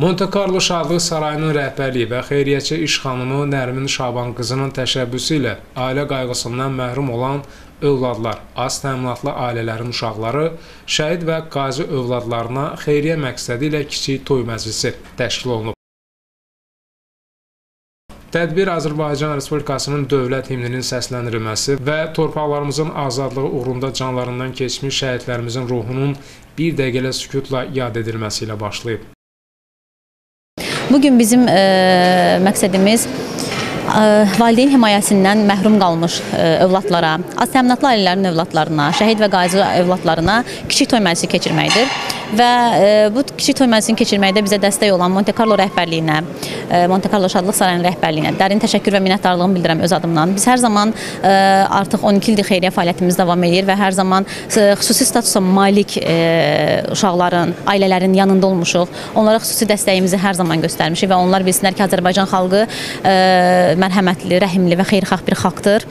Monte Carlo Şadlıq Sarayının rəhbərliyi və xeyriyyəçi iş xanımı Nərmin Şaban qızının təşəbbüsü ilə ailə qayğısından məhrum olan övladlar, az təminatlı ailələrin uşaqları, şəhid və qazi övladlarına xeyriyyə məqsədi ilə kiçik toy məclisi təşkil olunub. Tədbir Azərbaycan Respublikasının dövlət himninin səsləndirilməsi və torpaqlarımızın azadlığı uğrunda canlarından keçmiş şəhidlərimizin ruhunun bir dəqiqələ sükutla yad edilməsi ilə başlayıb. Bugün bizim məqsədimiz valideyn himayəsindən məhrum qalmış övladlara, az təminatlı ailələrin övladlarına, şəhid və qazi övladlarına kiçik toy məclisi keçirməkdir və bu kiçik toy məclisini keçirməkdə bizə dəstək olan Monte Carlo rəhbərliyinə, Monte Carlo Şadlıq Sarayının rəhbərliyinə dərin təşəkkür və minnətdarlığımı bildirirəm öz adımdan. Biz hər zaman artıq 12 ildir xeyriyyə fəaliyyətimiz davam edir və hər zaman xüsusi statusa malik uşaqların, ailələrin yanında olmuşuq. Onlara xüsusi dəstəyimizi hər zaman göstərmişik və onlar bilsinlər ki, Azərbaycan xalqı mərhəmətli, rəhimli və xeyirxah bir xalqdır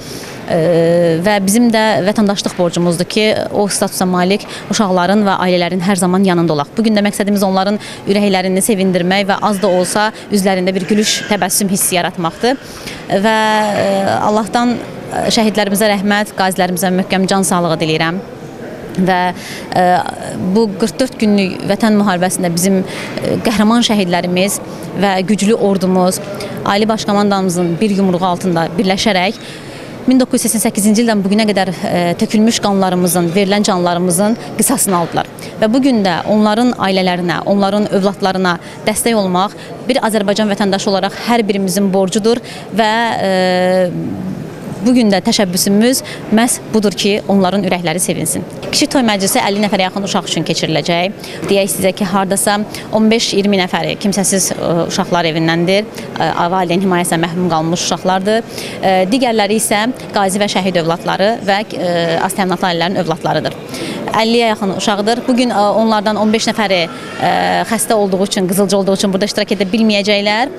və bizim də vətəndaşlıq borcumuzdur ki, o statusa malik uşaqların və ailələrin hər zaman yanında olaq. Bu gün də məqsədimiz onların ürəklərini sevindirmək və az da olsa üzlərində bir gülüş, təbəssüm hissi yaratmaqdır. Və Allahdan şəhidlərimizə rəhmət, qazilərimizə möhkəm can sağlığı diləyirəm və ə, bu 44 günlük vətən müharibəsində bizim ə, qəhrəman şəhidlərimiz və güclü ordumuz Ali Baş Komandamızın bir yumruğu altında birləşərək 1988-ci ildən bu günə qədər e, tökülmüş qanlarımızın, verilən canlarımızın qisasını aldılar. Və bu gün də onların ailələrinə, onların övladlarına dəstək olmaq bir Azərbaycan vətəndaşı olaraq hər birimizin borcudur və e, Bu gün də təşəbbüsümüz məhz budur ki, onların ürəkləri sevinsin. Kiçik toy məclisi 50 nəfərə yaxın uşaq üçün keçiriləcək. Deyək sizə ki, hardasa 15-20 nəfəri kimsəsiz e, uşaqlar evindəndir. E, valideyn himayəsindən məhrum qalmış uşaqlardır. E, digərləri isə qazi və şəhid övladları və az təminatlı ailələrin övladlarıdır. 50-yə yaxın uşaqdır. Bu gün onlardan 15 nəfəri xəstə olduğu üçün, qızılca olduğu üçün burada iştirak edə bilməyəcəklər.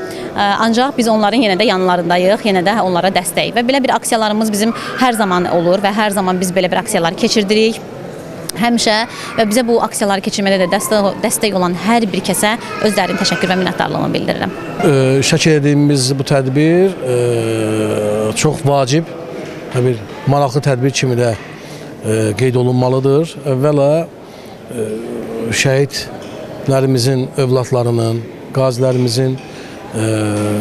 Ancaq biz onların yenə də yanlarındayıq, yenə də onlara dəstək. Və belə bir aksiyalarımız bizim hər zaman olur və hər zaman biz belə bir aksiyalar keçirdirik həmişə və bizə bu aksiyaları keçirmədə də dəstək, dəstək olan hər bir kəsə öz dərin təşəkkür və minnətdarlığımı bildirirəm. Şəkil etdiyimiz bu tədbir ə, çox vacib bir maraqlı tədbir kimi də qeyd olunmalıdır. Əvvəla ə, şəhidlərimizin övladlarının, qazilərimizin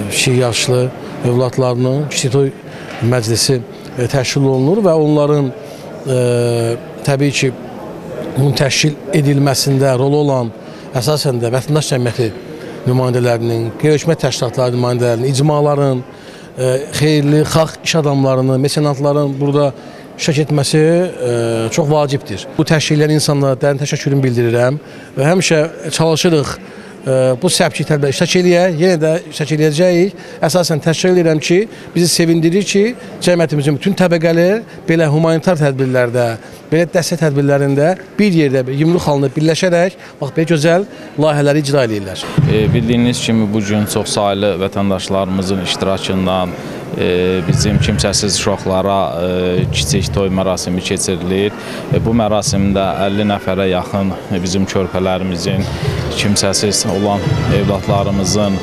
şiir yaşlı övladlarının kiçik toy məclisi təşkil olunur və onların təbii ki, bunun təşkil edilməsində rolu olan əsasən də vətəndaş cəmiyyəti nümayəndələrinin, qeyri-hökumət təşkilatları nümayəndələrinin, icmaların, xeyirli xalq iş adamlarının, mesenatların burada iştirak etməsi ə, çox vacibdir. Bu təşkillərin insanlara dərin təşəkkürümü bildirirəm və həmişə çalışırıq bu səbki tədbirdə iştirak eləyək, yenə də iştirak eləyəcəyik. Əsasən təşkil edirəm ki, bizi sevindirir ki, cəmiyyətimizin bütün təbəqələri belə humanitar tədbirlərdə, belə dəstək tədbirlərində bir yerdə yumruq halında birləşərək bax belə gözəl layihələri icra edirlər. E, bildiyiniz kimi bu gün çox saylı vətəndaşlarımızın iştirakından bizim kimsəsiz uşaqlara kiçik toy mərasimi keçirilir. Bu mərasimdə 50 nəfərə yaxın bizim körpələrimizin, kimsəsiz olan evladlarımızın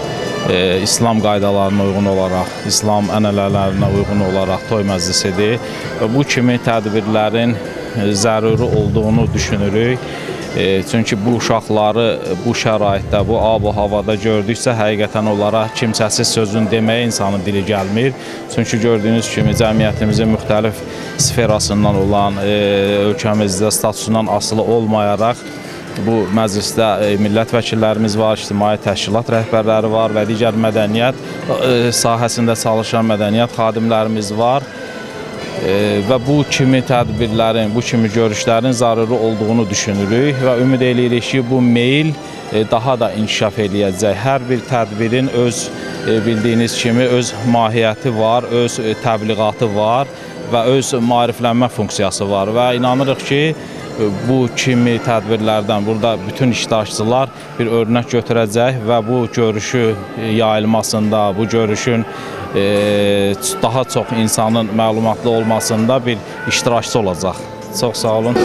İslam qaydalarına uyğun olaraq, İslam ənənələrinə uyğun olaraq toy məclisidir. Bu kimi tədbirlərin zəruri olduğunu düşünürük. E, çünki bu uşaqları bu şəraitdə, bu ab-ı havada gördüksə, həqiqətən onlara kimsəsiz sözün deməyə insanın dili gəlmir. Çünki gördüyünüz kimi cəmiyyətimizin müxtəlif sferasından olan, e, ölkəmizdə statusundan asılı olmayaraq bu məclisdə e, millət vəkillərimiz var, ictimai təşkilat rəhbərləri var və digər mədəniyyət e, sahəsində çalışan mədəniyyət xadimlərimiz var və bu kimi tədbirlərin, bu kimi görüşlərin zaruri olduğunu düşünürük və ümid eləyirik ki, bu meyl e, daha da inkişaf eləyəcək. Hər bir tədbirin öz e, bildiyiniz kimi öz mahiyyəti var, öz e, təbliğatı var və öz maariflənmə funksiyası var və inanırıq ki, bu kimi tədbirlərdən burada bütün iştirakçılar bir örnək götürəcək və bu görüşü yayılmasında, bu görüşün daha çox insanın məlumatlı olmasında bir iştirakçı olacaq. Çox sağ olun.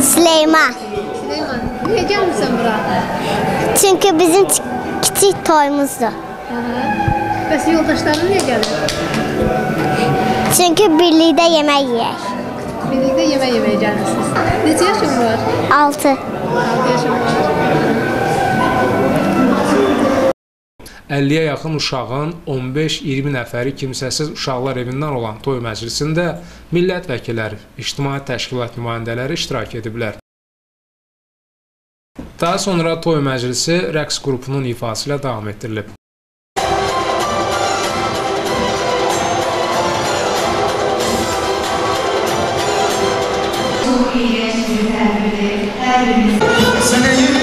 Süleyman. Süleyman, niyə gəlmisən bura? Çünki bizim kiçik toyumuzdur. Bəs yoldaşların niyə gəlir? Çünki birlikdə yemək yeyək. Birlikdə yemək yeməyə gəlirsiniz. Neçə yaşın var? 6. 6 yaşım var. 50-yə yaxın uşağın 15-20 nəfəri kimsəsiz uşaqlar evindən olan toy məclisində millət vəkilləri, ictimai təşkilat nümayəndələri iştirak ediblər. Daha sonra toy məclisi rəqs qrupunun ifası ilə davam etdirilib. so you.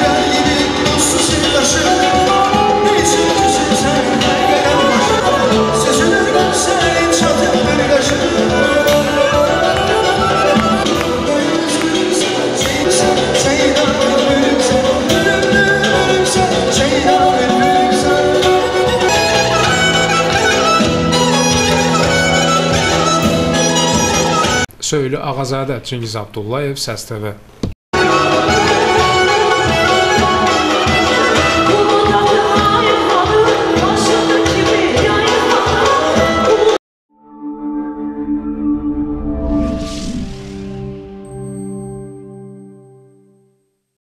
Söylü Ağazadə Çingiz Abdullayev, Səs TV.